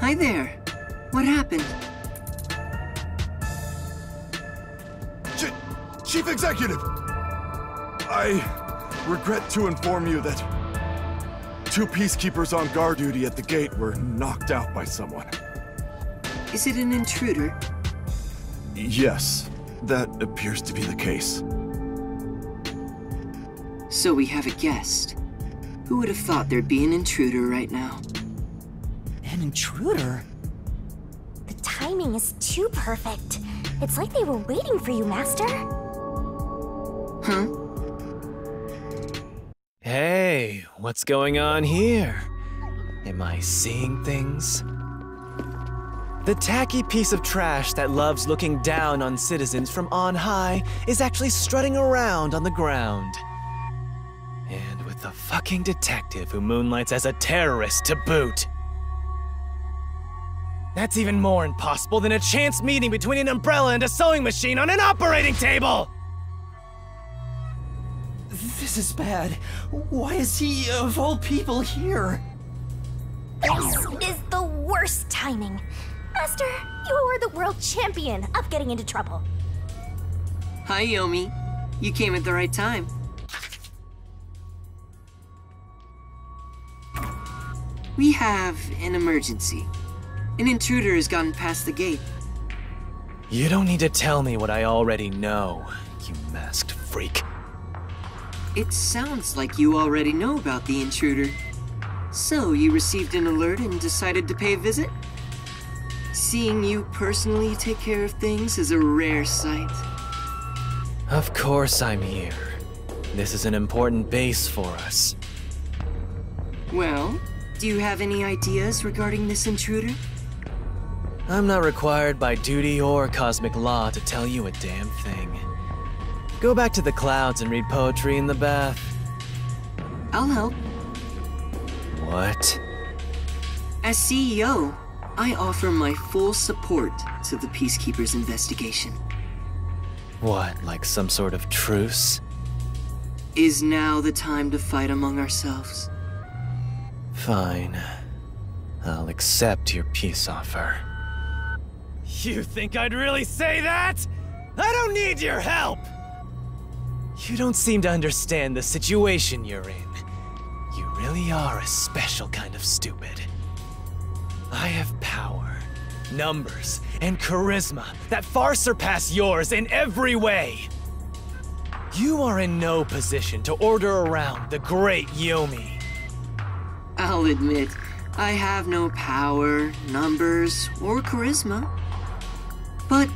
Hi there. What happened? Ch Chief Executive! I regret to inform you that two peacekeepers on guard duty at the gate were knocked out by someone. Is it an intruder? Yes, that appears to be the case. So we have a guest. Who would have thought there'd be an intruder right now? An intruder? The timing is too perfect. It's like they were waiting for you, Master. Huh? Hey, what's going on here? Am I seeing things? The tacky piece of trash that loves looking down on citizens from on high is actually strutting around on the ground. And with a fucking detective who moonlights as a terrorist to boot. That's even more impossible than a chance meeting between an umbrella and a sewing machine on an operating table! This is bad. Why is he, of all people, here? This is the worst timing. Master, you are the world champion of getting into trouble. Hi, Yomi. You came at the right time. We have an emergency. An intruder has gotten past the gate. You don't need to tell me what I already know, you masked freak. It sounds like you already know about the intruder. So, you received an alert and decided to pay a visit? Seeing you personally take care of things is a rare sight. Of course I'm here. This is an important base for us. Well, do you have any ideas regarding this intruder? I'm not required by duty or cosmic law to tell you a damn thing. Go back to the clouds and read poetry in the bath. I'll help. What? As CEO, I offer my full support to the Peacekeepers' investigation. What, like some sort of truce? Is now the time to fight among ourselves? Fine. I'll accept your peace offer. You think I'd really say that? I don't need your help! You don't seem to understand the situation you're in. You really are a special kind of stupid. I have power, numbers, and charisma that far surpass yours in every way. You are in no position to order around the great Yomi. I'll admit, I have no power, numbers, or charisma. But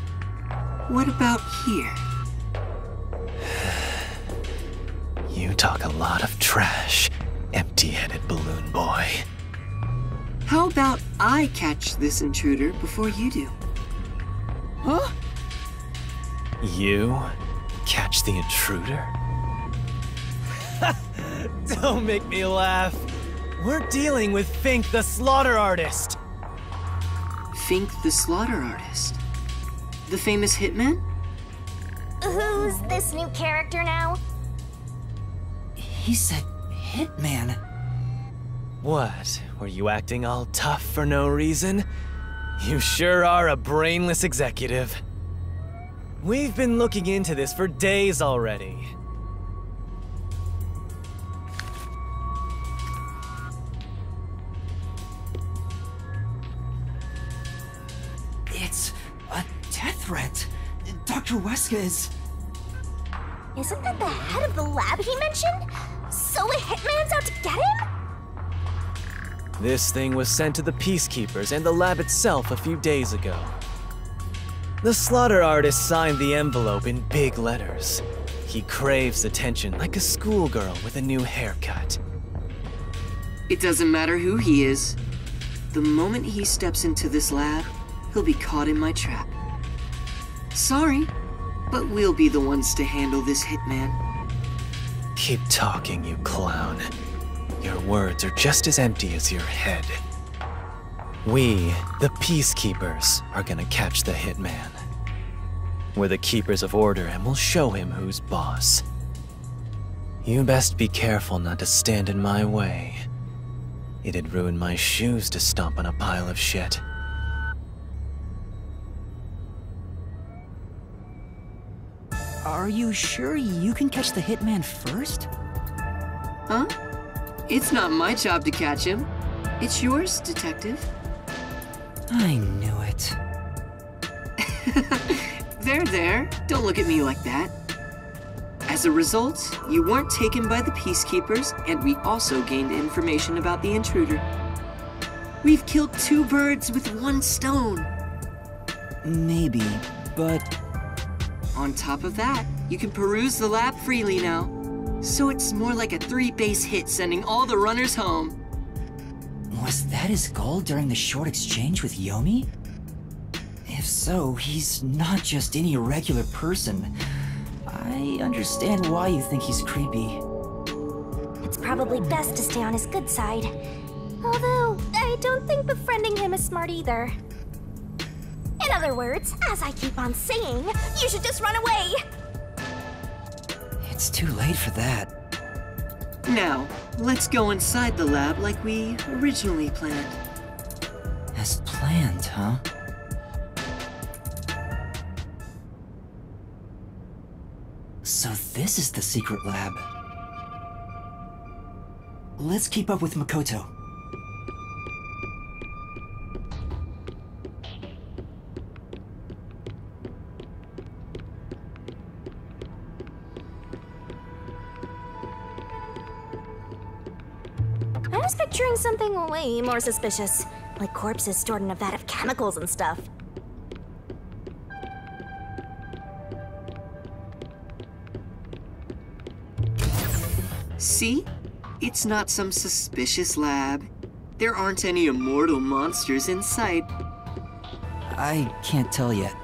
what about here? You talk a lot of trash, empty-headed balloon boy. How about I catch this intruder before you do? Huh? You catch the intruder? Don't make me laugh. We're dealing with Fink the slaughter artist. Fink the Slaughter Artist. The famous hitman? Who's this new character now? He said Hitman. What? Were you acting all tough for no reason? You sure are a brainless executive. We've been looking into this for days already. Dr. Huesca is. Isn't that the head of the lab he mentioned? So a hitman's out to get him? This thing was sent to the Peacekeepers and the lab itself a few days ago. The slaughter artist signed the envelope in big letters. He craves attention like a schoolgirl with a new haircut. It doesn't matter who he is. The moment he steps into this lab, he'll be caught in my trap. Sorry, but we'll be the ones to handle this hitman. Keep talking, you clown. Your words are just as empty as your head. We, the Peacekeepers, are gonna catch the hitman. We're the keepers of order and we'll show him who's boss. You best be careful not to stand in my way. It'd ruin my shoes to stomp on a pile of shit. Are you sure you can catch the hitman first? Huh? It's not my job to catch him. It's yours, Detective. I knew it. There, there. Don't look at me like that. As a result, you weren't taken by the Peacekeepers, and we also gained information about the intruder. We've killed two birds with one stone. Maybe, but On top of that, you can peruse the lab freely now. So it's more like a three base hit sending all the runners home. was that his goal during the short exchange with Yomi? If so, he's not just any regular person. I understand why you think he's creepy. It's probably best to stay on his good side. Although, I don't think befriending him is smart either. In other words, as I keep on saying, you should just run away! It's too late for that. Now, let's go inside the lab like we originally planned. As planned, huh? So this is the secret lab. Let's keep up with Makoto. Way more suspicious, like corpses stored in a vat of chemicals and stuff. See? It's not some suspicious lab. There aren't any immortal monsters in sight. I can't tell yet.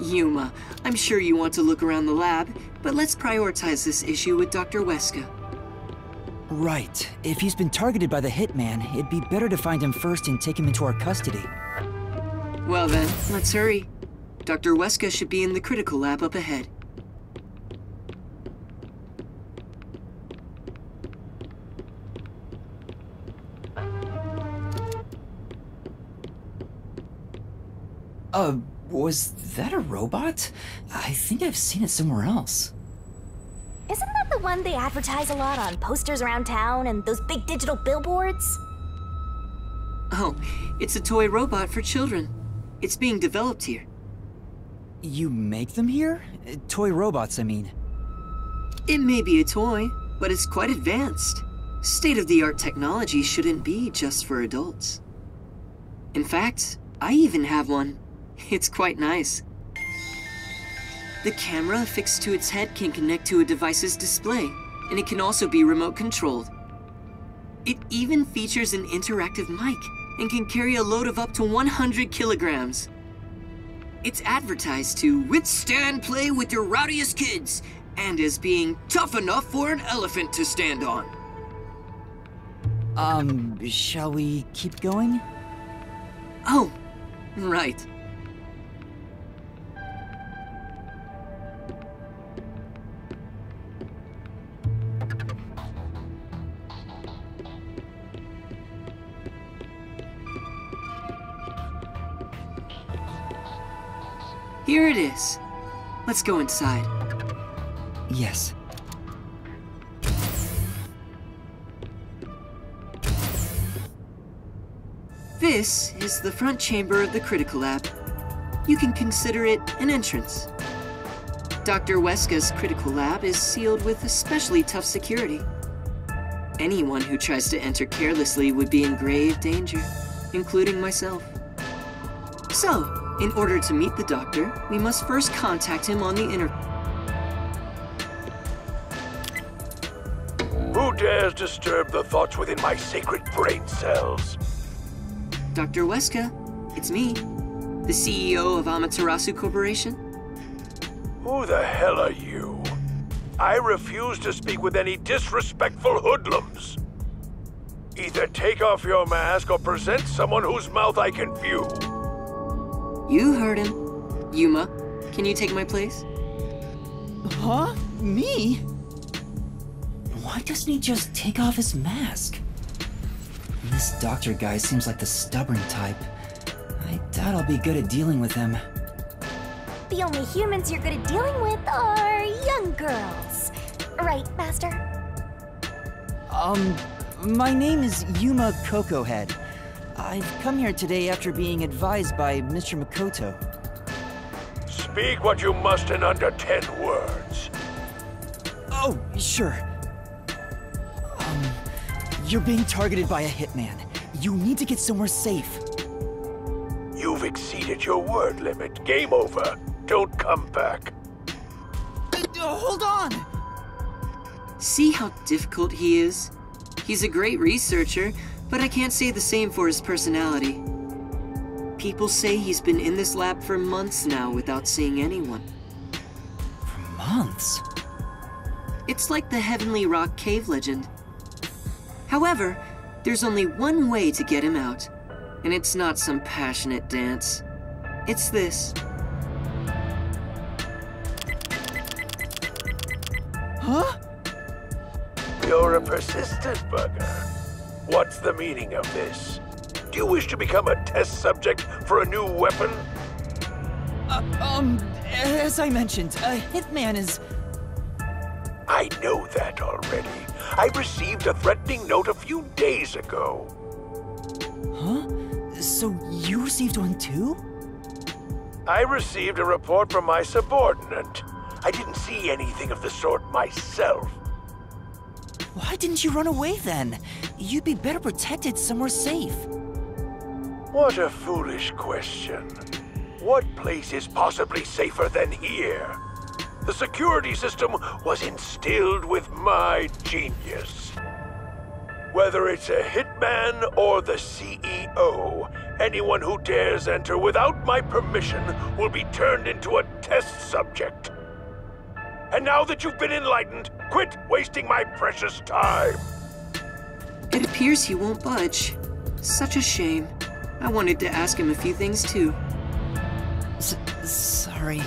Yuma, I'm sure you want to look around the lab, but let's prioritize this issue with Dr. Huesca. Right. If he's been targeted by the hitman, it'd be better to find him first and take him into our custody. Well then, let's hurry. Dr. Huesca should be in the critical lab up ahead. Uh, was that a robot? I think I've seen it somewhere else. Isn't that the one they advertise a lot on posters around town and those big digital billboards? Oh, it's a toy robot for children. It's being developed here. You make them here? Uh, Toy robots, I mean. It may be a toy, but it's quite advanced. State-of-the-art technology shouldn't be just for adults. In fact, I even have one. It's quite nice. The camera affixed to its head can connect to a device's display, and it can also be remote controlled. It even features an interactive mic and can carry a load of up to 100 kilograms. It's advertised to withstand play with your rowdiest kids and as being tough enough for an elephant to stand on. Um, shall we keep going? Oh, right. Here it is. Let's go inside. Yes. This is the front chamber of the Critical Lab. You can consider it an entrance. Dr. Huesca's Critical Lab is sealed with especially tough security. Anyone who tries to enter carelessly would be in grave danger, including myself. So, in order to meet the doctor, we must first contact him on the inter- Who dares disturb the thoughts within my sacred brain cells? Dr. Huesca, it's me, the CEO of Amaterasu Corporation. Who the hell are you? I refuse to speak with any disrespectful hoodlums. Either take off your mask or present someone whose mouth I can view. You heard him. Yuma, can you take my place? Huh? Me? Why doesn't he just take off his mask? This doctor guy seems like the stubborn type. I doubt I'll be good at dealing with him. The only humans you're good at dealing with are young girls. Right, Master? Um, my name is Yuma Kokohead. I've come here today after being advised by Mr. Makoto. Speak what you must in under ten words. Oh, sure. Um, you're being targeted by a hitman. You need to get somewhere safe. You've exceeded your word limit. Game over. Don't come back. Uh, hold on! See how difficult he is? He's a great researcher, but I can't say the same for his personality. People say he's been in this lab for months now without seeing anyone. For months? It's like the Heavenly Rock Cave legend. However, there's only one way to get him out, and it's not some passionate dance. It's this. Huh? You're a persistent bugger. What's the meaning of this? Do you wish to become a test subject for a new weapon? Uh, um, as I mentioned, a hitman is... I know that already. I received a threatening note a few days ago. Huh? So you received one too? I received a report from my subordinate. I didn't see anything of the sort myself. Why didn't you run away then? You'd be better protected somewhere safe. What a foolish question. What place is possibly safer than here? The security system was instilled with my genius. Whether it's a hitman or the CEO, anyone who dares enter without my permission will be turned into a test subject. And now that you've been enlightened, quit wasting my precious time. It appears he won't budge. Such a shame. I wanted to ask him a few things too. S sorry.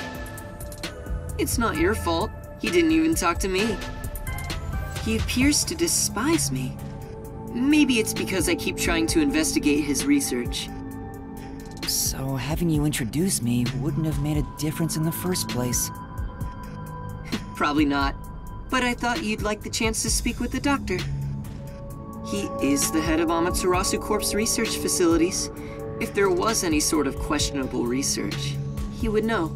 It's not your fault. He didn't even talk to me. He appears to despise me. Maybe it's because I keep trying to investigate his research. So having you introduce me wouldn't have made a difference in the first place. Probably not. But I thought you'd like the chance to speak with the doctor. He is the head of Amaterasu Corp's research facilities. If there was any sort of questionable research, he would know.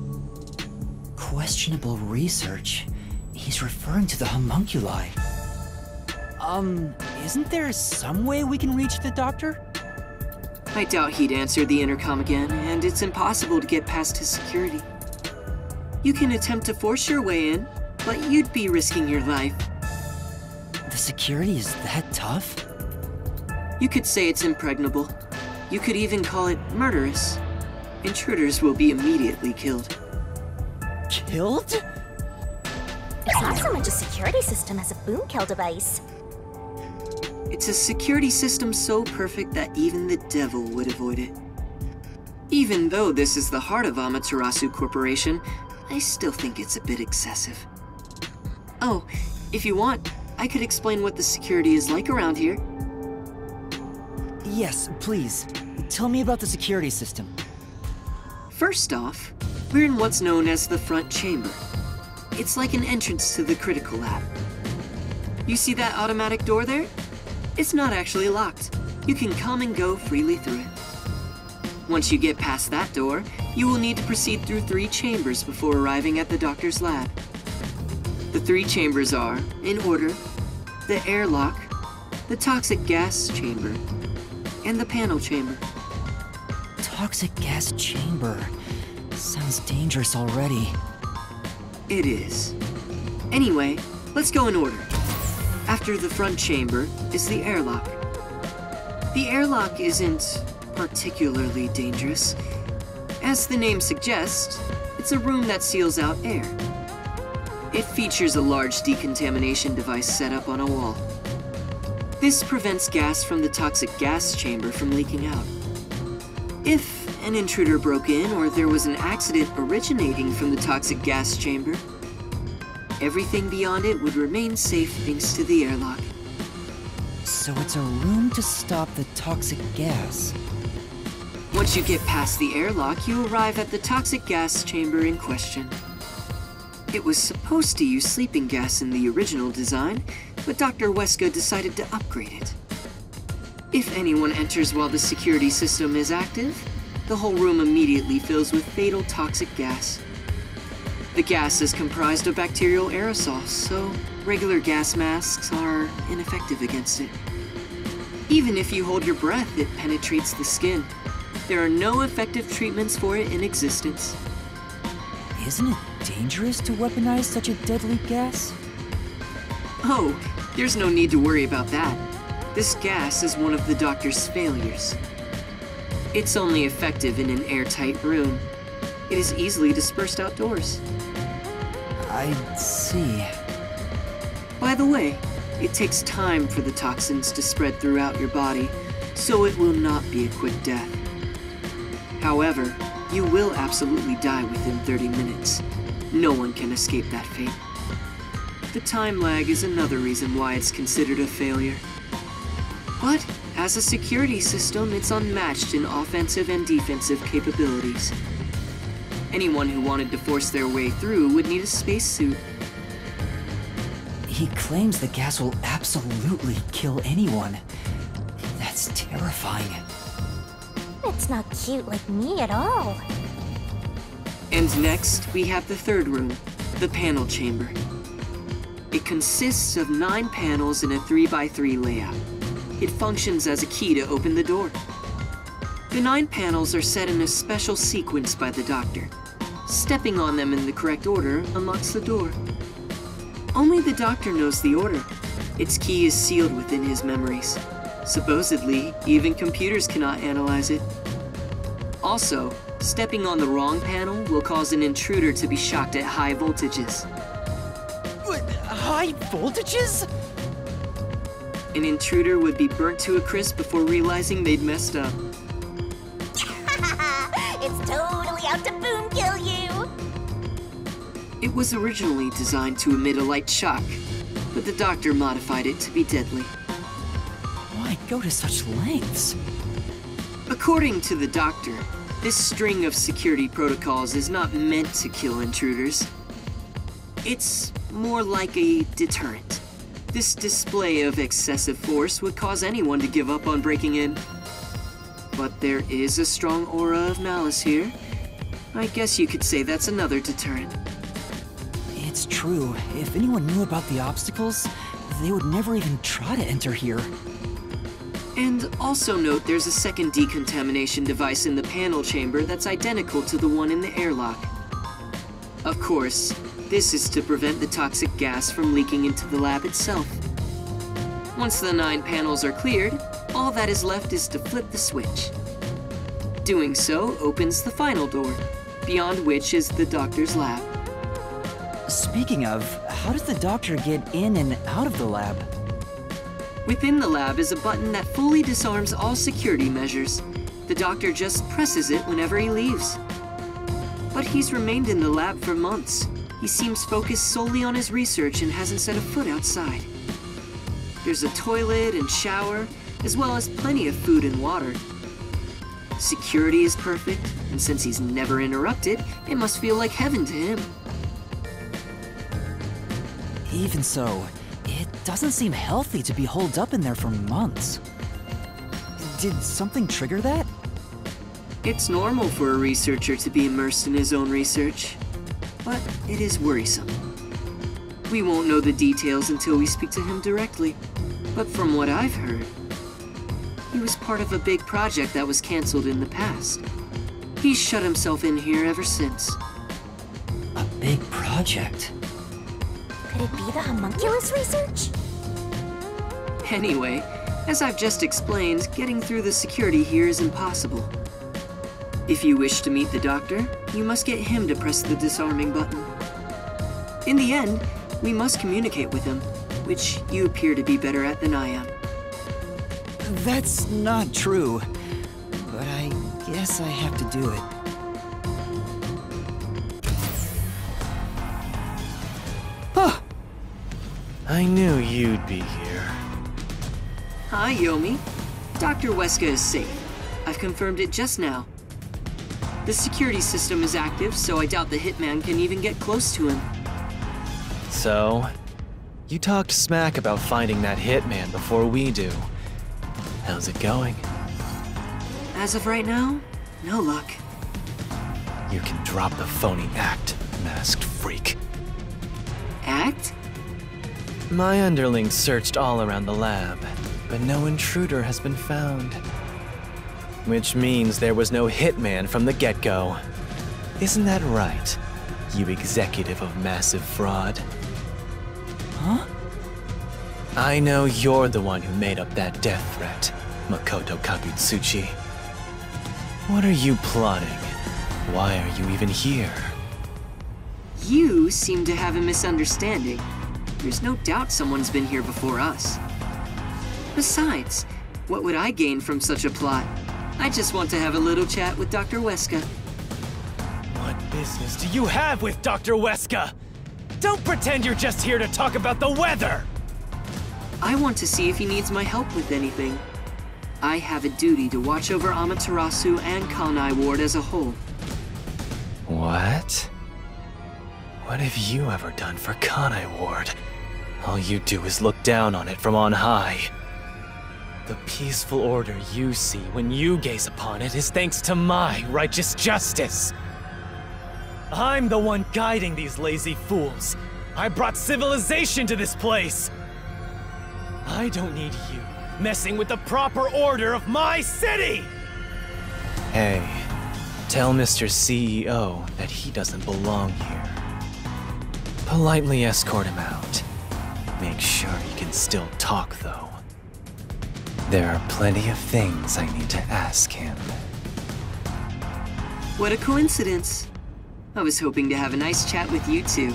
Questionable research? He's referring to the homunculi. Um, isn't there some way we can reach the doctor? I doubt he'd answer the intercom again, and it's impossible to get past his security. You can attempt to force your way in, but you'd be risking your life. The security is that tough? You could say it's impregnable. You could even call it murderous. Intruders will be immediately killed. Killed? It's not so much a security system as a boom kill device. It's a security system so perfect that even the devil would avoid it. Even though this is the heart of Amaterasu Corporation, I still think it's a bit excessive. Oh, if you want, I could explain what the security is like around here. Yes, please. Tell me about the security system. First off, we're in what's known as the front chamber. It's like an entrance to the critical lab. You see that automatic door there? It's not actually locked. You can come and go freely through it. Once you get past that door, you will need to proceed through three chambers before arriving at the doctor's lab. The three chambers are, in order, the airlock, the toxic gas chamber, and the panel chamber. Toxic gas chamber. Sounds dangerous already. It is. Anyway, let's go in order. After the front chamber is the airlock. The airlock isn't particularly dangerous. As the name suggests, it's a room that seals out air. It features a large decontamination device set up on a wall. This prevents gas from the toxic gas chamber from leaking out. If an intruder broke in or there was an accident originating from the toxic gas chamber, everything beyond it would remain safe thanks to the airlock. So it's a room to stop the toxic gas. Once you get past the airlock, you arrive at the toxic gas chamber in question. It was supposed to use sleeping gas in the original design, but Dr. Huesca decided to upgrade it. If anyone enters while the security system is active, the whole room immediately fills with fatal toxic gas. The gas is comprised of bacterial aerosols, so regular gas masks are ineffective against it. Even if you hold your breath, it penetrates the skin. There are no effective treatments for it in existence. Isn't it dangerous to weaponize such a deadly gas? Oh, there's no need to worry about that. This gas is one of the doctor's failures. It's only effective in an airtight room. It is easily dispersed outdoors. I see. By the way, it takes time for the toxins to spread throughout your body, so it will not be a quick death. However, you will absolutely die within 30 minutes. No one can escape that fate. The time lag is another reason why it's considered a failure. But as a security system, it's unmatched in offensive and defensive capabilities. Anyone who wanted to force their way through would need a spacesuit. He claims the gas will absolutely kill anyone. That's terrifying. It's not cute like me at all. And next, we have the third room, the panel chamber. It consists of nine panels in a 3x3 layout. It functions as a key to open the door. The nine panels are set in a special sequence by the doctor. Stepping on them in the correct order unlocks the door. Only the doctor knows the order. Its key is sealed within his memories. Supposedly, even computers cannot analyze it. Also, stepping on the wrong panel will cause an intruder to be shocked at high voltages. What, high voltages? An intruder would be burnt to a crisp before realizing they'd messed up. it's totally out to boom kill you. It was originally designed to emit a light shock, but the doctor modified it to be deadly. Why go to such lengths? According to the doctor, this string of security protocols is not meant to kill intruders. It's more like a deterrent. This display of excessive force would cause anyone to give up on breaking in. But there is a strong aura of malice here. I guess you could say that's another deterrent. It's true. If anyone knew about the obstacles, they would never even try to enter here. And also note there's a second decontamination device in the panel chamber that's identical to the one in the airlock. Of course, this is to prevent the toxic gas from leaking into the lab itself. Once the nine panels are cleared, all that is left is to flip the switch. Doing so opens the final door, beyond which is the doctor's lab. Speaking of, how does the doctor get in and out of the lab? Within the lab is a button that fully disarms all security measures. The doctor just presses it whenever he leaves. But he's remained in the lab for months. He seems focused solely on his research and hasn't set a foot outside. There's a toilet and shower, as well as plenty of food and water. Security is perfect, and since he's never interrupted, it must feel like heaven to him. Even so, it doesn't seem healthy to be holed up in there for months. Did something trigger that? It's normal for a researcher to be immersed in his own research, but it is worrisome. We won't know the details until we speak to him directly, but from what I've heard, he was part of a big project that was cancelled in the past. He's shut himself in here ever since. A big project. Could it be the homunculus research? Anyway, as I've just explained, getting through the security here is impossible. If you wish to meet the doctor, you must get him to press the disarming button. In the end, we must communicate with him, which you appear to be better at than I am. That's not true. But I guess I have to do it. I knew you'd be here. Hi, Yomi. Dr. Huesca is safe. I've confirmed it just now. The security system is active, so I doubt the hitman can even get close to him. So, you talked smack about finding that hitman before we do. How's it going? As of right now, no luck. You can drop the phony act, masked freak. Act? My underlings searched all around the lab, but no intruder has been found. Which means there was no hitman from the get-go. Isn't that right, you executive of massive fraud? Huh? I know you're the one who made up that death threat, Makoto Kagutsuchi. What are you plotting? Why are you even here? You seem to have a misunderstanding. There's no doubt someone's been here before us. Besides, what would I gain from such a plot? I just want to have a little chat with Dr. Huesca. What business do you have with Dr. Huesca? Don't pretend you're just here to talk about the weather! I want to see if he needs my help with anything. I have a duty to watch over Amaterasu and Kanai Ward as a whole. What? What have you ever done for Kanai Ward? All you do is look down on it from on high. The peaceful order you see when you gaze upon it is thanks to my righteous justice. I'm the one guiding these lazy fools. I brought civilization to this place. I don't need you messing with the proper order of my city! Hey, tell Mr. CEO that he doesn't belong here. Politely escort him out. Make sure he can still talk, though. There are plenty of things I need to ask him. What a coincidence. I was hoping to have a nice chat with you two.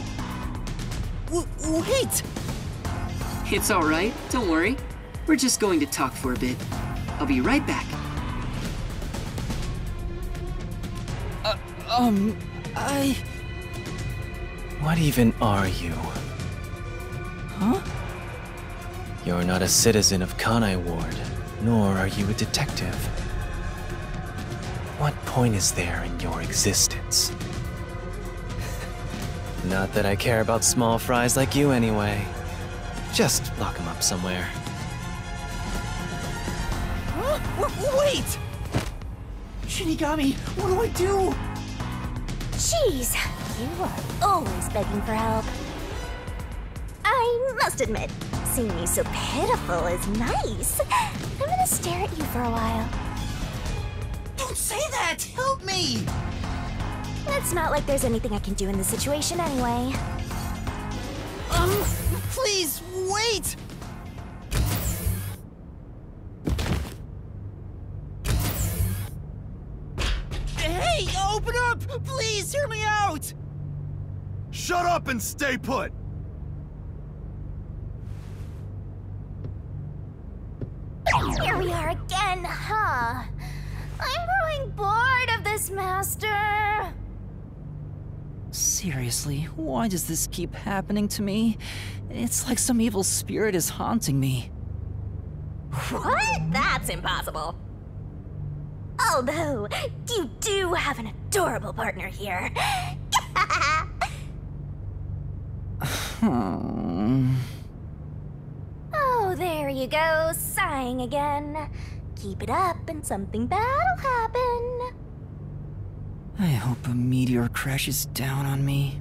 W wait! It's alright, don't worry. We're just going to talk for a bit. I'll be right back. Uh, um, I... What even are you? Huh? You're not a citizen of Kanai Ward, nor are you a detective. What point is there in your existence? not that I care about small fries like you anyway. Just lock him up somewhere. Huh? Wait! Shinigami, what do I do? Jeez, you are always begging for help. I must admit, seeing you so pitiful is nice. I'm gonna stare at you for a while. Don't say that! Help me! It's not like there's anything I can do in this situation anyway. Um, please, wait! Hey, open up! Please, hear me out! Shut up and stay put! Again, huh? I'm growing bored of this, Master. Seriously, why does this keep happening to me? It's like some evil spirit is haunting me. What? That's impossible. Although, you do have an adorable partner here. Hmm. oh, there you go, sighing again. Keep it up and something bad'll happen. I hope a meteor crashes down on me.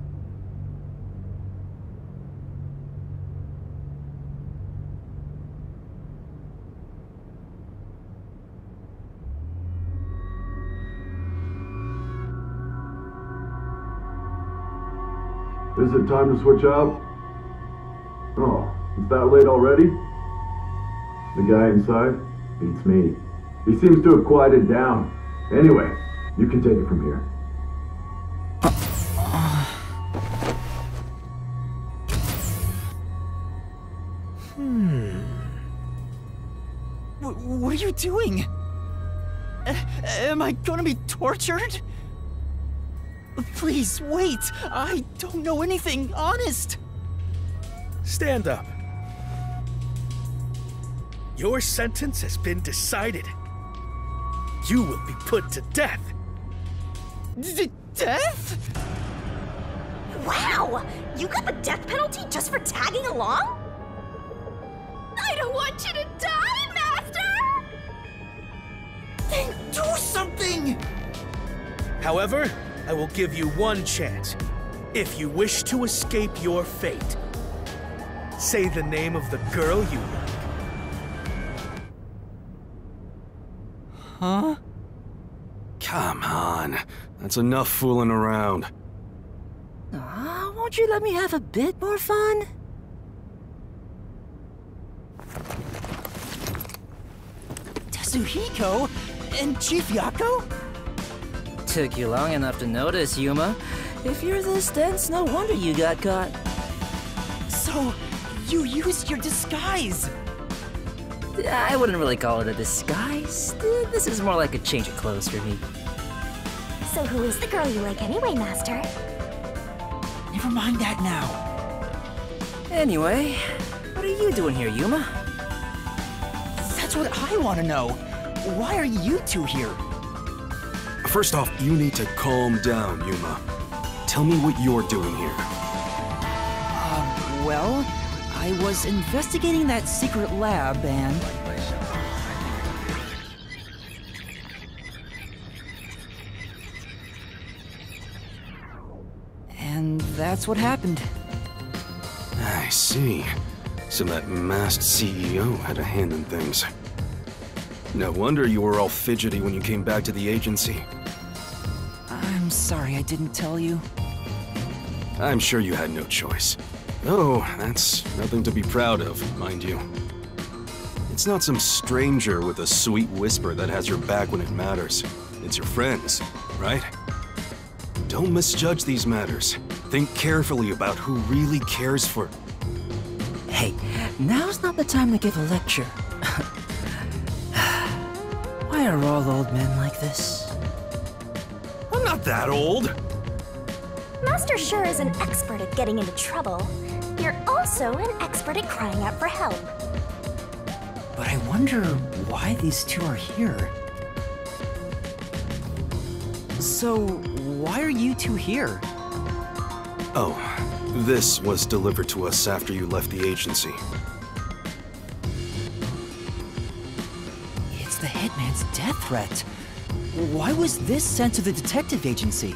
Is it time to switch out? Oh, it's that late already? The guy inside beats me. He seems to have quieted down. Anyway, you can take it from here. Hmm. W what are you doing? A am I gonna be tortured? Please, wait! I don't know anything, honest! Stand up. Your sentence has been decided. You will be put to death. D death? Wow! You got the death penalty just for tagging along? I don't want you to die, Master! Then do something! However, I will give you one chance. If you wish to escape your fate, say the name of the girl you Huh? Come on. That's enough fooling around. Aw, won't you let me have a bit more fun? Desuhiko? And Chief Yakou? Took you long enough to notice, Yuma. If you're this dense, no wonder you got caught. So, you used your disguise! I wouldn't really call it a disguise. This is more like a change of clothes for me. So who is the girl you like anyway, Master? Never mind that now. Anyway, what are you doing here, Yuma? That's what I want to know. Why are you two here? First off, you need to calm down, Yuma. Tell me what you're doing here. Um, well, I was investigating that secret lab and... And that's what happened. I see. So that masked CEO had a hand in things. No wonder you were all fidgety when you came back to the agency. I'm sorry I didn't tell you. I'm sure you had no choice. Oh, that's nothing to be proud of, mind you. It's not some stranger with a sweet whisper that has your back when it matters. It's your friends, right? Don't misjudge these matters. Think carefully about who really cares for... Hey, now's not the time to give a lecture. Why are all old men like this? I'm not that old! Master sure is an expert at getting into trouble. You're also an expert at crying out for help. But I wonder why these two are here. So, why are you two here? Oh, this was delivered to us after you left the agency. It's the Hitman's death threat. Why was this sent to the detective agency?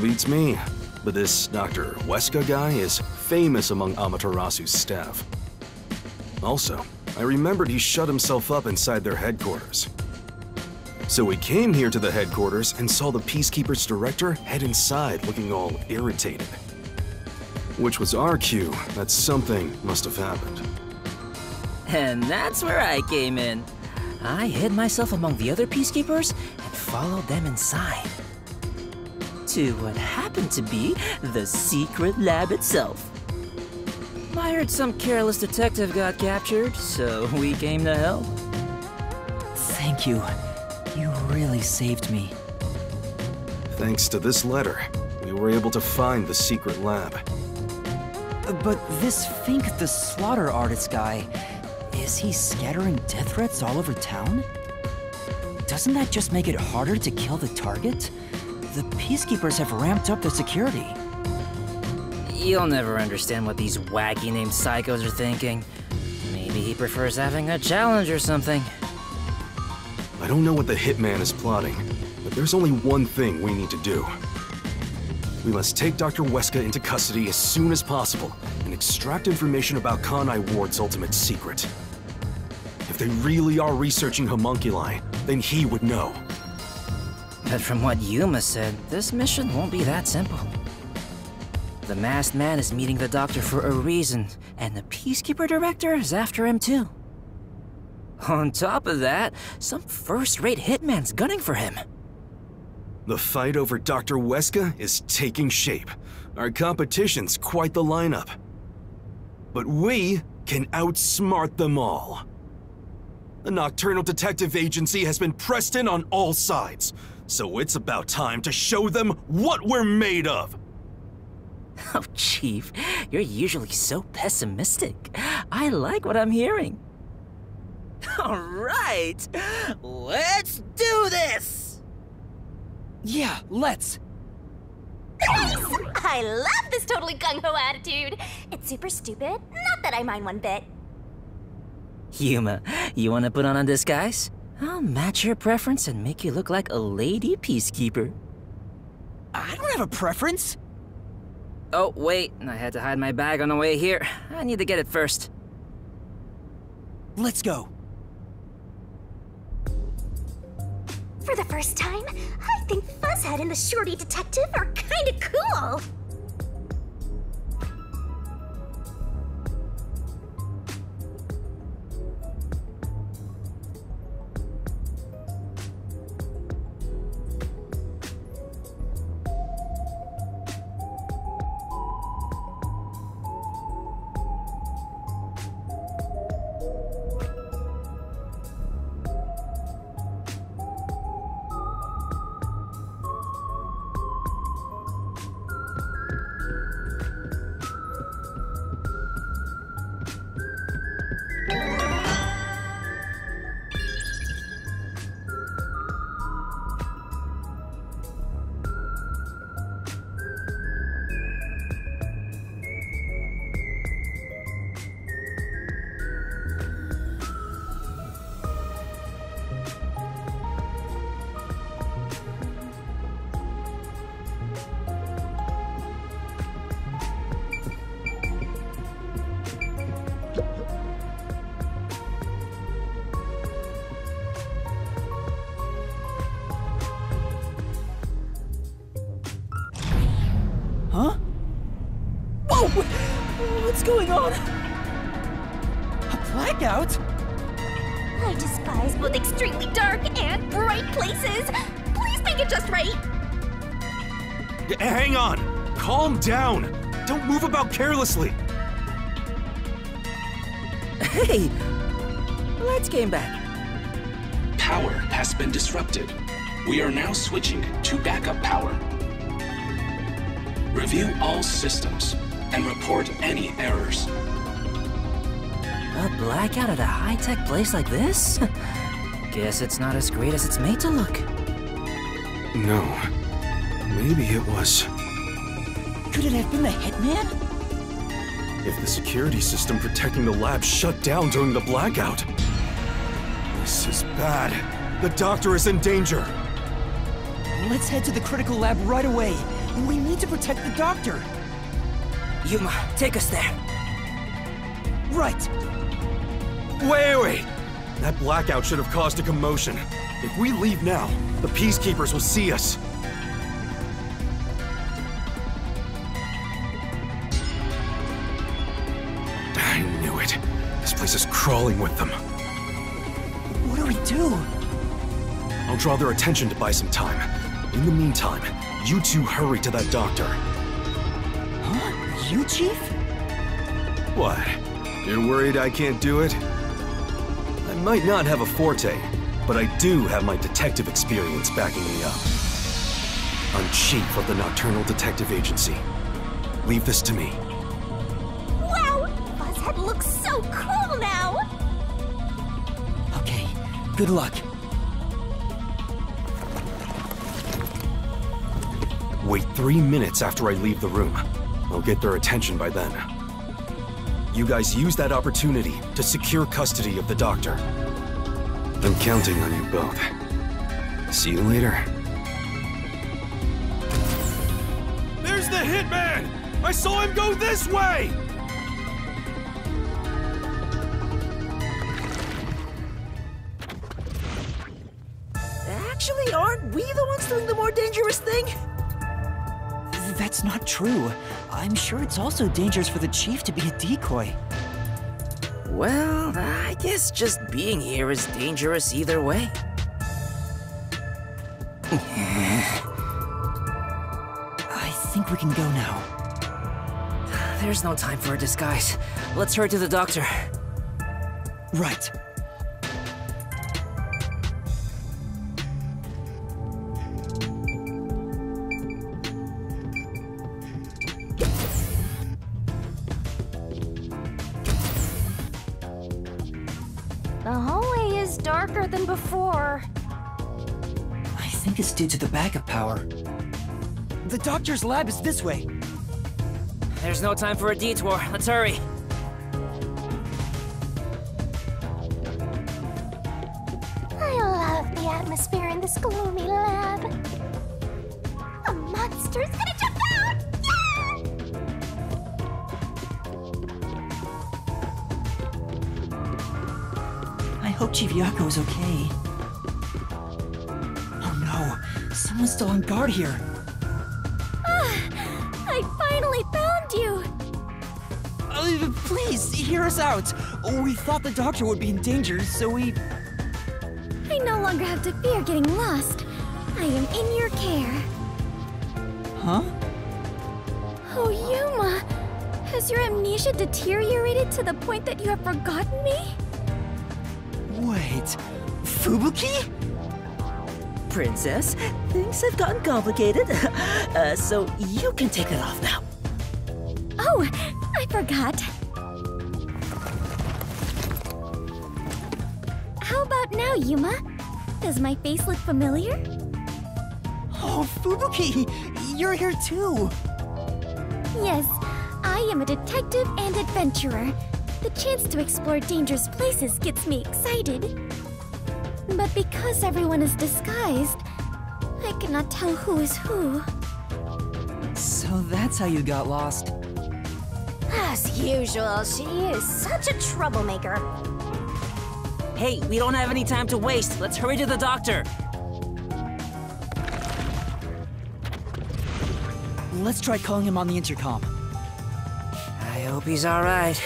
Beats me. But this Dr. Huesca guy is famous among Amaterasu's staff. Also, I remembered he shut himself up inside their headquarters. So we came here to the headquarters and saw the Peacekeeper's director head inside looking all irritated. Which was our cue that something must have happened. And that's where I came in. I hid myself among the other peacekeepers and followed them inside. To what happened to be the secret lab itself. I heard some careless detective got captured, so we came to help. Thank you. You really saved me. Thanks to this letter, we were able to find the secret lab. But this Fink the slaughter artist guy, is he scattering death threats all over town? Doesn't that just make it harder to kill the target? The Peacekeepers have ramped up their security. You'll never understand what these wacky named psychos are thinking. Maybe he prefers having a challenge or something. I don't know what the hitman is plotting, but there's only one thing we need to do. We must take Dr. Huesca into custody as soon as possible and extract information about Kanai Ward's ultimate secret. If they really are researching homunculi, then he would know. But from what Yuma said, this mission won't be that simple. The masked man is meeting the doctor for a reason, and the Peacekeeper Director is after him too. On top of that, some first-rate hitman's gunning for him. The fight over Dr. Huesca is taking shape. Our competition's quite the lineup. But we can outsmart them all. The Nocturnal Detective Agency has been pressed in on all sides, so it's about time to show them what we're made of. Oh, Chief, you're usually so pessimistic. I like what I'm hearing. All right, let's do this! Yeah, let's. Nice! I love this totally gung-ho attitude. It's super stupid, not that I mind one bit. Yuma, you wanna put on a disguise? I'll match your preference and make you look like a lady peacekeeper. I don't have a preference. Oh, wait, I had to hide my bag on the way here. I need to get it first. Let's go. For the first time, I think Fuzzhead and the Shorty Detective are kinda cool. Whoa! What's going on? A blackout? I despise both extremely dark and bright places. Please make it just right. Y- Hang on! Calm down! Don't move about carelessly! Hey! Lights came back. Power has been disrupted. We are now switching to backup power. Review all systems and report any errors. A blackout at a high-tech place like this? Guess it's not as great as it's made to look. No. Maybe it was. Could it have been the hitman? If the security system protecting the lab shut down during the blackout. This is bad. The doctor is in danger. Let's head to the critical lab right away. We need to protect the doctor. Yuma, take us there. Right. Wait, wait! That blackout should have caused a commotion. If we leave now, the Peacekeepers will see us. I knew it. This place is crawling with them. What do we do? I'll draw their attention to buy some time. In the meantime, you two hurry to that doctor. Huh? You, Chief? What? You're worried I can't do it? I might not have a forte, but I do have my detective experience backing me up. I'm chief of the Nocturnal Detective Agency. Leave this to me. Wow! Fuzzhead looks so cool now! Okay, good luck. Wait three minutes after I leave the room. I'll get their attention by then. You guys use that opportunity to secure custody of the doctor. I'm counting on you both. See you later. There's the hitman! I saw him go this way! Actually, aren't we the ones doing the more dangerous thing? That's not true. I'm sure it's also dangerous for the Chief to be a decoy. Well, I guess just being here is dangerous either way. I think we can go now. There's no time for a disguise. Let's hurry to the doctor. Right. Think it's due to the backup power. The doctor's lab is this way. There's no time for a detour. Let's hurry. I love the atmosphere in this gloomy lab. A monster's gonna jump out! Yeah! I hope Chief Yakou is okay. Someone's still on guard here. Ah, I finally found you! Uh, please, hear us out. We thought the doctor would be in danger, so we... I no longer have to fear getting lost. I am in your care. Huh? Oh, Yuma! Has your amnesia deteriorated to the point that you have forgotten me? Wait, Fubuki? Princess, things have gotten complicated. uh, so you can take it off now. Oh, I forgot. How about now, Yuma? Does my face look familiar? Oh, Fubuki, you're here too. Yes, I am a detective and adventurer. The chance to explore dangerous places gets me excited. But because everyone is disguised, I cannot tell who is who. So that's how you got lost. As usual, she is such a troublemaker. Hey, we don't have any time to waste. Let's hurry to the doctor. Let's try calling him on the intercom. I hope he's alright.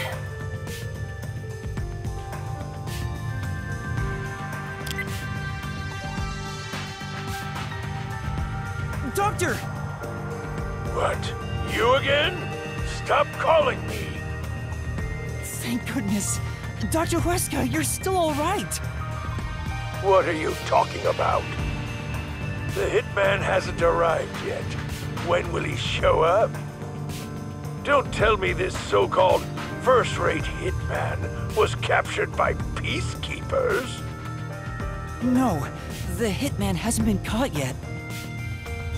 Dr. Huesca, you're still alright. What are you talking about? The hitman hasn't arrived yet. When will he show up? Don't tell me this so-called first-rate hitman was captured by peacekeepers. No, the hitman hasn't been caught yet.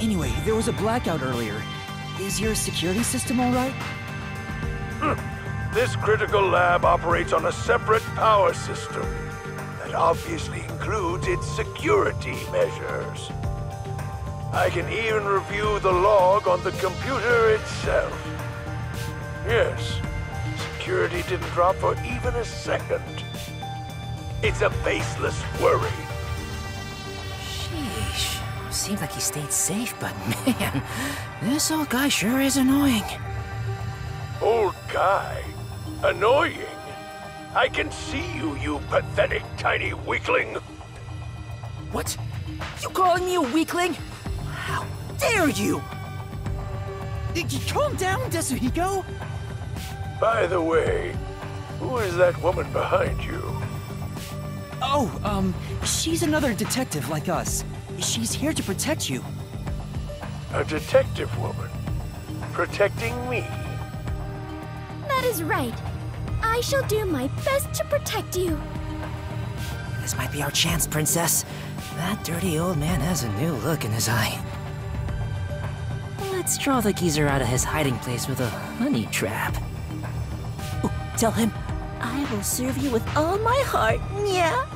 Anyway, there was a blackout earlier. Is your security system alright? Hmm. This critical lab operates on a separate power system that obviously includes its security measures. I can even review the log on the computer itself. Yes, security didn't drop for even a second. It's a baseless worry. Sheesh. Seems like he stayed safe, but man, this old guy sure is annoying. Old guy. Annoying. I can see you, you pathetic tiny weakling. What? You calling me a weakling? How dare you? Calm down, Desuhiko! By the way, who is that woman behind you? Oh, um, she's another detective like us. She's here to protect you. A detective woman. Protecting me. That is right. I shall do my best to protect you. This might be our chance, Princess. That dirty old man has a new look in his eye. Let's draw the geezer out of his hiding place with a honey trap. Ooh, tell him, I will serve you with all my heart, yeah?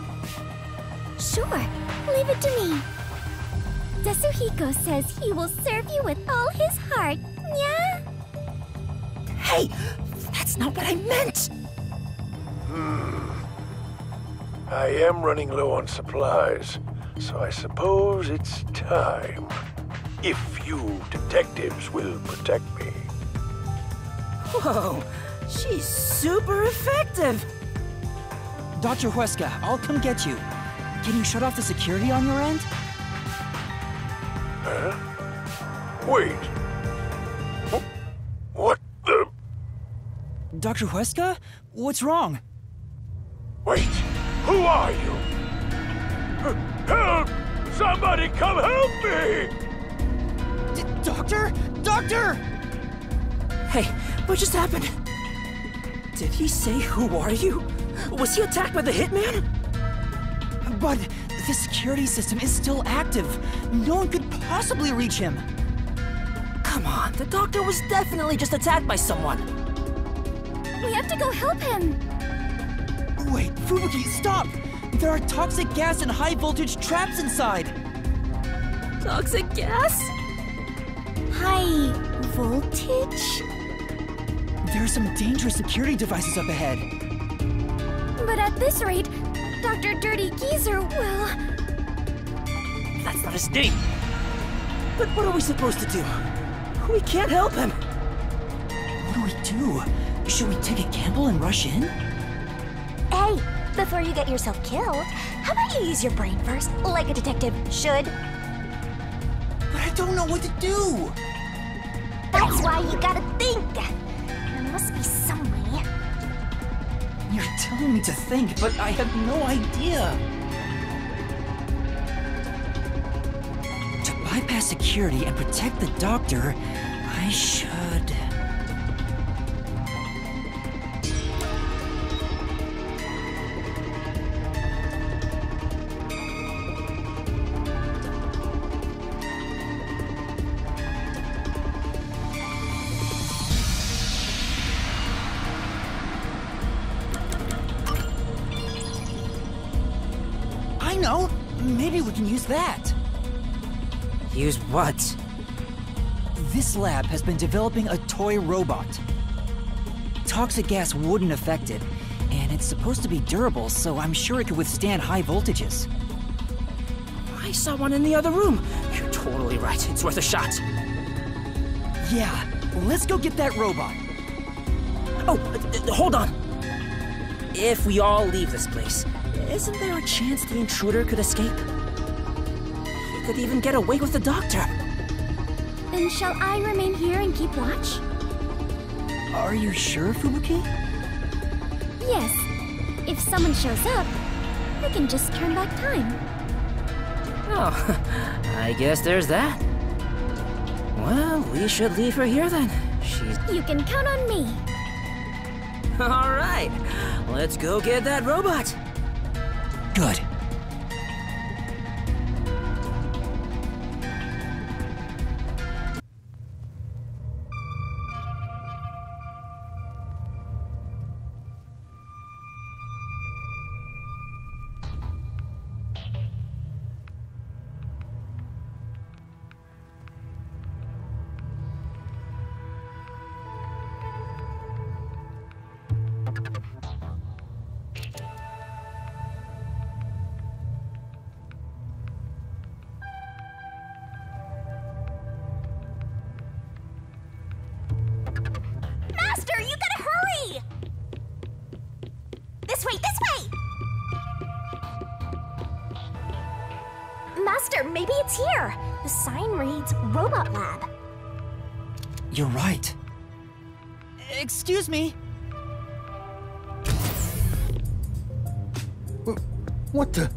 Sure, leave it to me. Desuhiko says he will serve you with all his heart, yeah? Hey, that's not what I meant! Hmm. I am running low on supplies, so I suppose it's time. If you detectives will protect me. Whoa, she's super effective! Dr. Huesca, I'll come get you. Can you shut off the security on your end? Huh? Wait. Dr. Huesca? What's wrong? Wait! Who are you? Help! Somebody come help me! D doctor? Doctor! Hey, what just happened? Did he say, Who are you? Was he attacked by the hitman? But the security system is still active. No one could possibly reach him. Come on, the doctor was definitely just attacked by someone. We have to go help him. Wait, Fubuki, stop! There are toxic gas and high voltage traps inside. Toxic gas? High voltage? There are some dangerous security devices up ahead. But at this rate, Dr. Dirty Geezer will... That's not his name. But what are we supposed to do? We can't help him. What do we do? Should we take a gamble and rush in? Hey, before you get yourself killed, how about you use your brain first, like a detective should? But I don't know what to do. That's why you gotta think. There must be some way. You're telling me to think, but I have no idea. To bypass security and protect the doctor, I should... what? This lab has been developing a toy robot. Toxic gas wouldn't affect it, and it's supposed to be durable, so I'm sure it could withstand high voltages. I saw one in the other room. You're totally right. It's worth a shot. Yeah, let's go get that robot. Oh, uh, hold on. If we all leave this place, isn't there a chance the intruder could escape? Could even get away with the doctor. Then shall I remain here and keep watch? Are you sure, Fubuki? Yes. If someone shows up, I can just turn back time. Oh, I guess there's that. Well, we should leave her here then. She's. You can count on me. All right, let's go get that robot. Good. Maybe it's here. The sign reads Robot Lab. You're right. Excuse me. What the?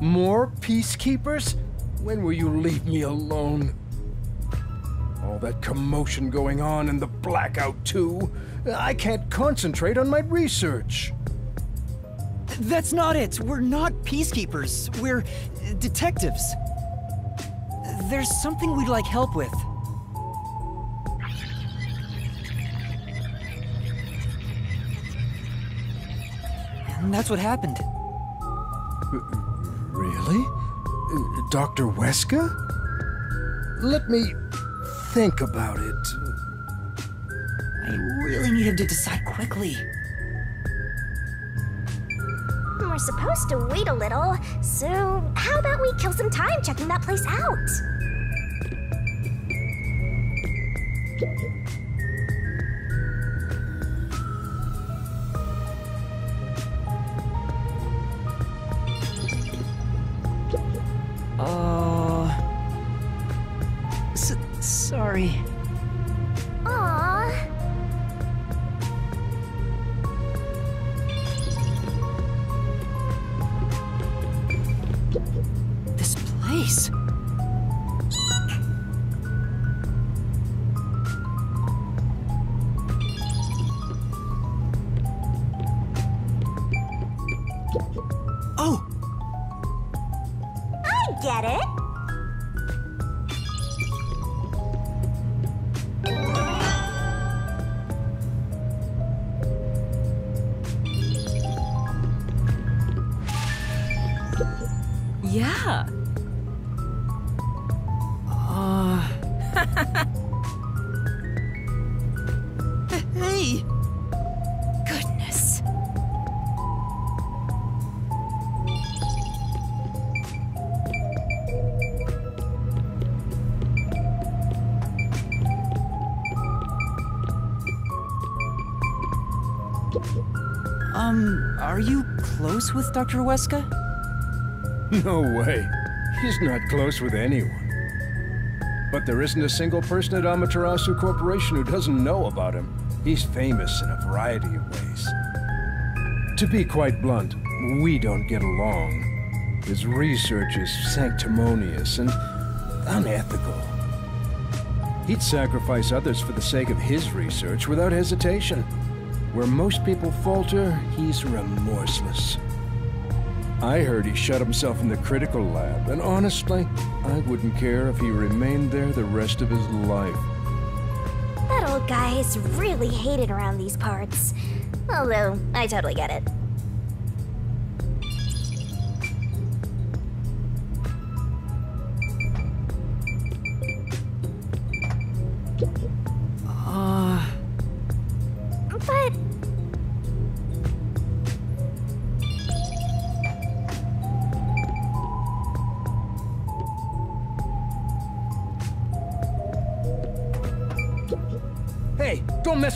More peacekeepers? When will you leave me alone? All that commotion going on and the blackout, too. I can't concentrate on my research. That's not it. We're not peacekeepers. We're detectives. There's something we'd like help with. And that's what happened. Really? Uh, Dr. Huesca? Let me think about it. I really need him to decide quickly. We're supposed to wait a little, so how about we kill some time checking that place out? Close with Dr. Huesca? No way. He's not close with anyone. But there isn't a single person at Amaterasu Corporation who doesn't know about him. He's famous in a variety of ways. To be quite blunt, we don't get along. His research is sanctimonious and unethical. He'd sacrifice others for the sake of his research without hesitation. Where most people falter, he's remorseless. I heard he shut himself in the critical lab, and honestly, I wouldn't care if he remained there the rest of his life. That old guy is really hated around these parts. Although, I totally get it.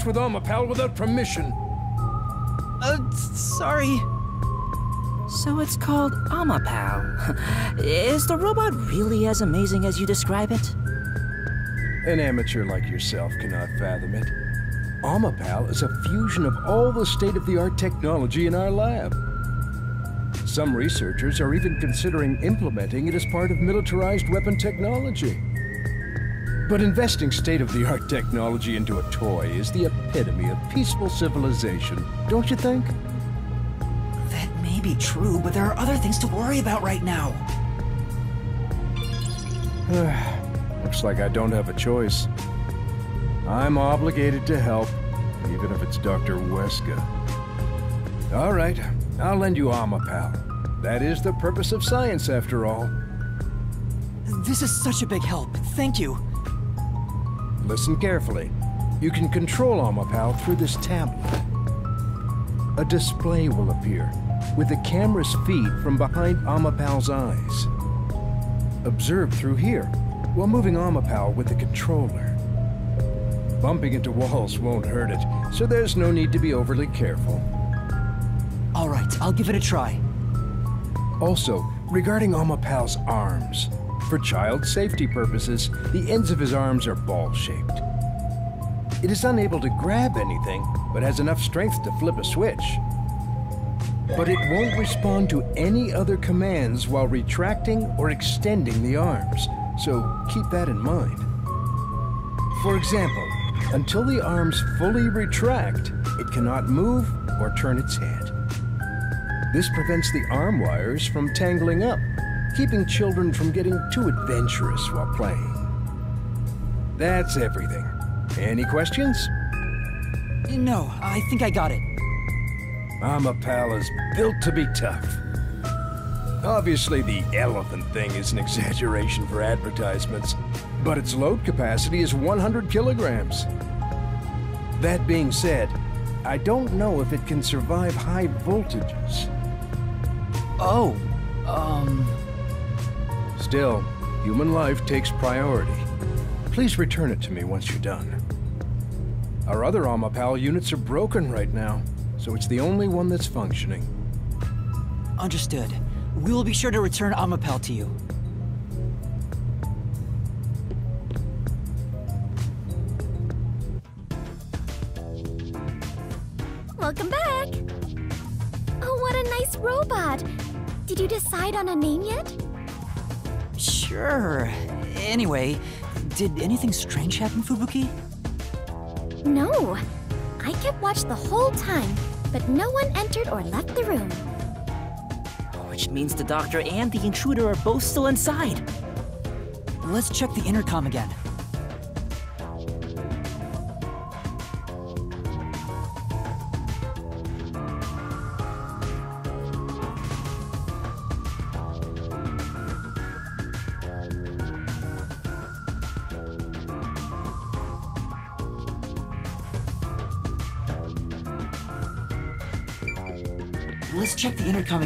Mess with Amapal, without permission. Uh, sorry. So it's called Amapal. Is the robot really as amazing as you describe it? An amateur like yourself cannot fathom it. Amapal is a fusion of all the state-of-the-art technology in our lab. Some researchers are even considering implementing it as part of militarized weapon technology. But investing state-of-the-art technology into a toy is the epitome of peaceful civilization, don't you think? That may be true, but there are other things to worry about right now. Looks like I don't have a choice. I'm obligated to help, even if it's Dr. Huesca. All right, I'll lend you Amapal. That is the purpose of science, after all. This is such a big help. Thank you. Listen carefully. You can control Amapal through this tablet. A display will appear, with the camera's feed from behind Amapal's eyes. Observe through here, while moving Amapal with the controller. Bumping into walls won't hurt it, so there's no need to be overly careful. All right, I'll give it a try. Also, regarding Amapal's arms, for child safety purposes, the ends of his arms are ball-shaped. It is unable to grab anything, but has enough strength to flip a switch. But it won't respond to any other commands while retracting or extending the arms, so keep that in mind. For example, until the arms fully retract, it cannot move or turn its head. This prevents the arm wires from tangling up, keeping children from getting too adventurous while playing. That's everything. Any questions? No, I think I got it. Amapal is built to be tough. Obviously, the elephant thing is an exaggeration for advertisements, but its load capacity is 100 kilograms. That being said, I don't know if it can survive high voltages. Oh, um. Still, human life takes priority. Please return it to me once you're done. Our other Amapal units are broken right now, so it's the only one that's functioning. Understood. We will be sure to return Amapal to you. welcome back. Oh, what a nice robot. Did you decide on a name yet? Sure. Anyway, did anything strange happen, Fubuki? No. I kept watch the whole time, but no one entered or left the room. which means the doctor and the intruder are both still inside. Let's check the intercom again.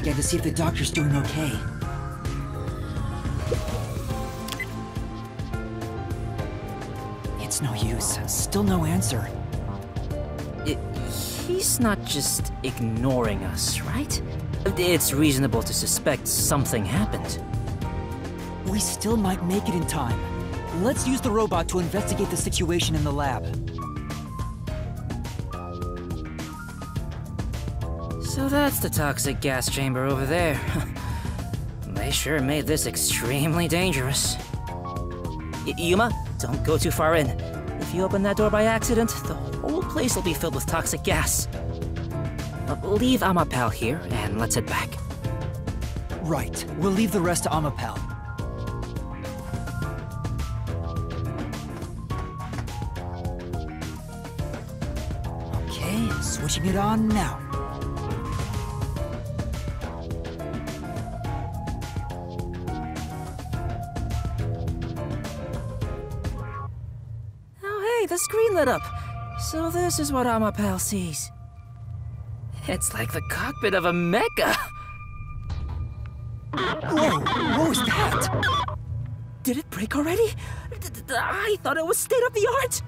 Again to see if the doctor's doing okay. It's no use. Still no answer. I- he's not just ignoring us, right? It's reasonable to suspect something happened. We still might make it in time. Let's use the robot to investigate the situation in the lab. That's the toxic gas chamber over there. they sure made this extremely dangerous. Y- Yuma, don't go too far in. If you open that door by accident, the whole place will be filled with toxic gas. Uh, leave Amapal here, and let's head back. Right. We'll leave the rest to Amapal. Okay, switching it on now. Screen lit up. So this is what Amapal sees. It's like the cockpit of a mecha. Whoa, what was that? Did it break already? D- I thought it was state of the art.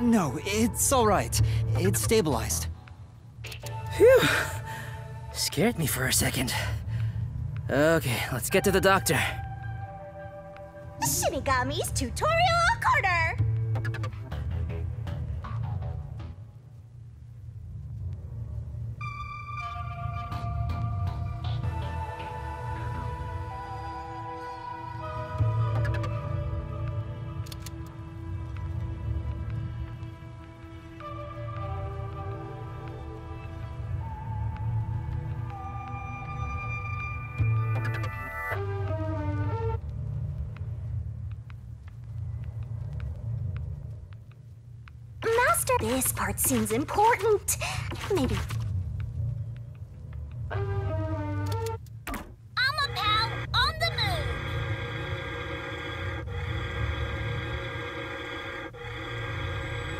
No, it's alright. It's stabilized. Phew. Scared me for a second. Okay, let's get to the doctor. Shinigami's tutorial corner! Part seems important. Maybe. I'm a pal on the move.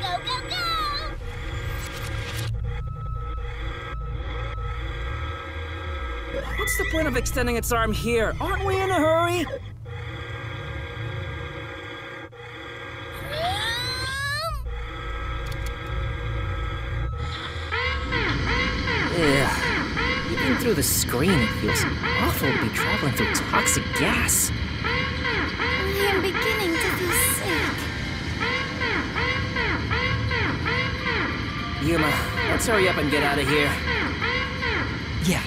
Go, go, go! What's the point of extending its arm here? Aren't we in a hurry? Through the screen, it feels awful to be traveling through toxic gas. I am beginning to feel sick. Yuma, let's hurry up and get out of here. Yeah,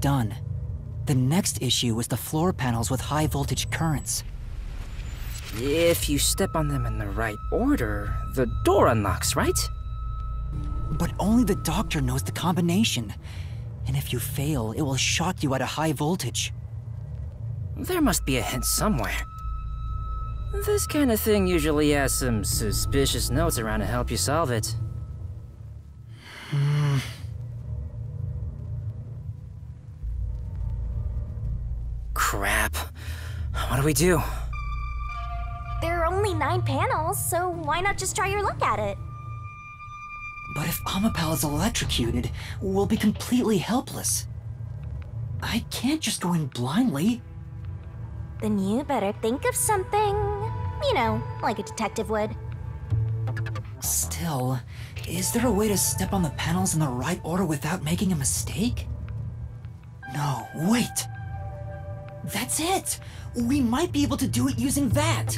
Done. The next issue is the floor panels with high voltage currents. If you step on them in the right order, the door unlocks, right? But only the doctor knows the combination. And if you fail, it will shock you at a high voltage. There must be a hint somewhere. This kind of thing usually has some suspicious notes around to help you solve it. What do we do? There are only nine panels, so why not just try your luck at it? But if Amapal is electrocuted, we'll be completely helpless. I can't just go in blindly. Then you better think of something. You know, like a detective would. Still, is there a way to step on the panels in the right order without making a mistake? No, wait! That's it! We might be able to do it using that!